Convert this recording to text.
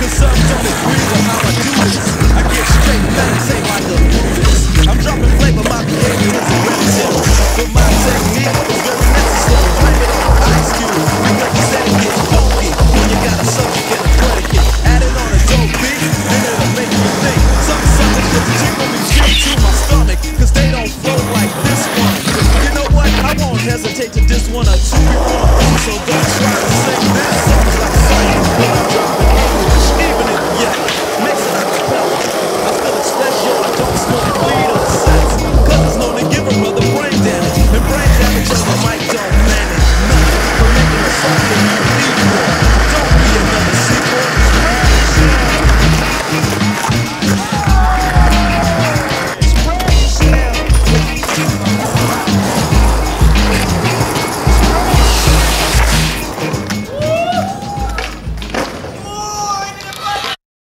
Cause some don't agree with how I do this. I get straight facts, ain't like the movies. I'm dropping flavor, my behavior is irritating. But my technique is very necessary. Blame it on Ice Cube. You represent it gets funky. When you got a subject and a predicate. Add it on a dope beat, then it'll make you think. Some suckers get me shit to my stomach. Cause they don't flow like this one. You know what? I won't hesitate to diss one or two. So don't Don't smoke, bleed